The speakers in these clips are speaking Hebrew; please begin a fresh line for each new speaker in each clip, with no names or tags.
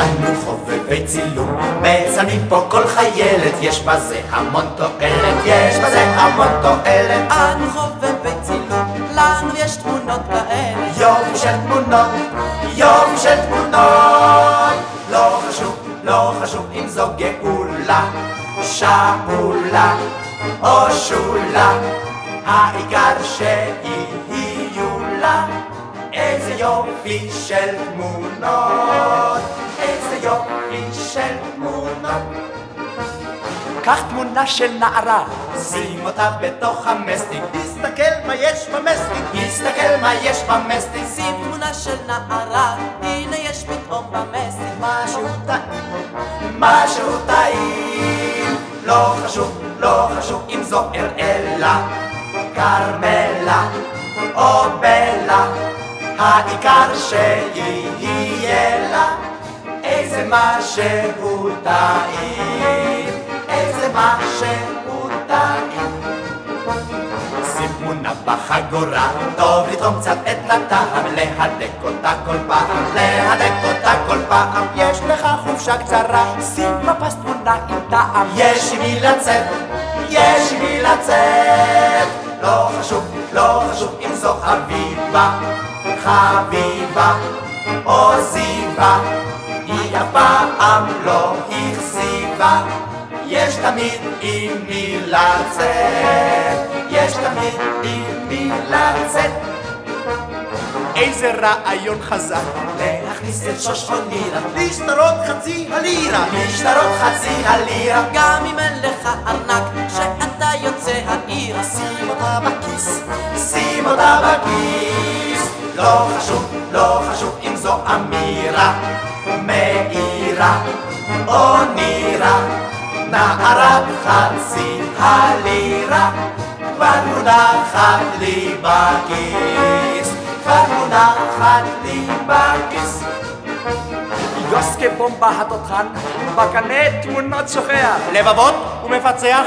אנו חובבי צילום, מצלמים פה כל חיילת, יש בזה המון תועלת, יש בזה המון תועלת.
אנו חובבי צילום, לנו יש תמונות כאלה.
יופי של תמונות, יופי של תמונות. לא חשוב, לא חשוב אם זו גאולה, שאולה או שולה, העיקר שיהיו לה איזה יופי של תמונות, איזה יופי של תמונות.
קח תמונה של נערה,
שים אותה בתוך המסטיק, תסתכל מה יש במסטיק, תסתכל מה יש במסטיק,
שים תמונה של נערה, הנה יש פתאום במסטיק.
משהו טעים, משהו טעים, לא חשוב, לא חשוב אם זו אראלה, כרמלה או בלה, העיקר שיהיה לה איזה משהו טעים, איזה משהו טעים. שים תמונה בחגורה, טוב לטעום קצת את הטעם, להדק אותה כל פעם, להדק אותה כל פעם, יש לך חופשה קצרה,
שים מפס תמונה עם טעם.
יש מי לצאת, יש מי לצאת, לא חשוב, לא חשוב אם זו חביבה, חביבה או זיווה, היא אף פעם לא הכזיבה, יש תמיד עם מי לצאת, יש תמיד עם מי לצאת.
איזה רעיון חזק.
להכניס את שושחונירה, להשתרות חצי הלירה, להשתרות חצי הלירה.
גם אם אין לך ארנק, שאתה יוצא העירה.
שים אותה בכיס, שים אותה בכיס. לא חשוב, לא חשוב אם זו אמירה, מאירה או נירה. נערת חצי הלירה, כבר מונחת לי בכיס, כבר מונחת לי בכיס.
יוסקה בומבה התותחן, בקנה תמונות שוכח.
לבבות ומפצח,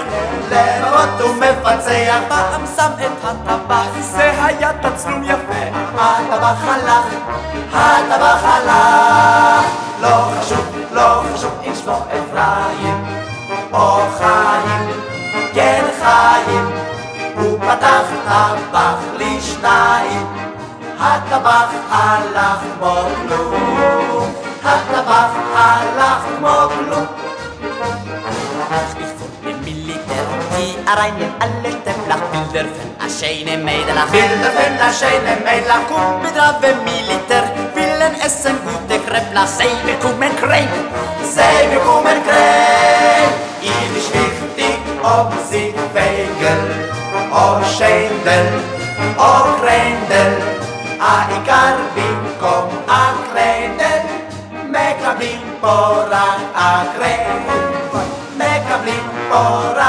לבבות ומפצח,
פעם שם את הטבח.
זה היה תצלום יפה.
הטבח הלך, הטבח הלך. לא חשוב, לא חשוב אם שמו אפרים או חיים, כן חיים. הוא פתח טבח לשניים, הטבח הלך כמו כלום, הטבח הלך כמו כלום.
Reinen alle Templer, Bilder von a schöne Mädelach.
Bilder von a schöne Mädelach.
Kommt mit Rave Militär, willen essen gute Kreppler, sei bekommen Creme.
Zij bekommen kreeg, ihnen ist wichtig, ob sie Fegel, או שינדל, או קרנדל, העיקר במקום הקרנדל, מקבלים פה רק הקרנדל, מקבלים פה רק